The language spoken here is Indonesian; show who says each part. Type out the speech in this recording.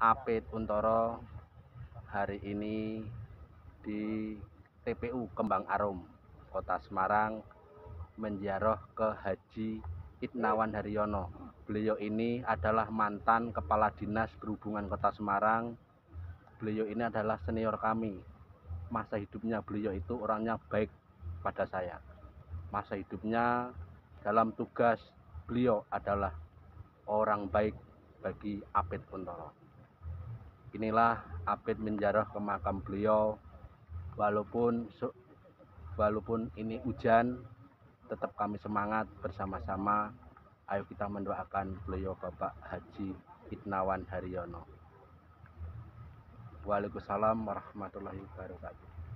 Speaker 1: Apit Untoro hari ini di TPU Kembang Arum, Kota Semarang menziarah ke Haji Itnawan Haryono. Beliau ini adalah mantan Kepala Dinas Perhubungan Kota Semarang. Beliau ini adalah senior kami. Masa hidupnya beliau itu orangnya baik pada saya. Masa hidupnya dalam tugas beliau adalah orang baik bagi Apit Untoro inilah Apit menjarah ke makam beliau. Walaupun walaupun ini hujan tetap kami semangat bersama-sama. Ayo kita mendoakan beliau Bapak Haji Itnawan Haryono. Waalaikumsalam warahmatullahi wabarakatuh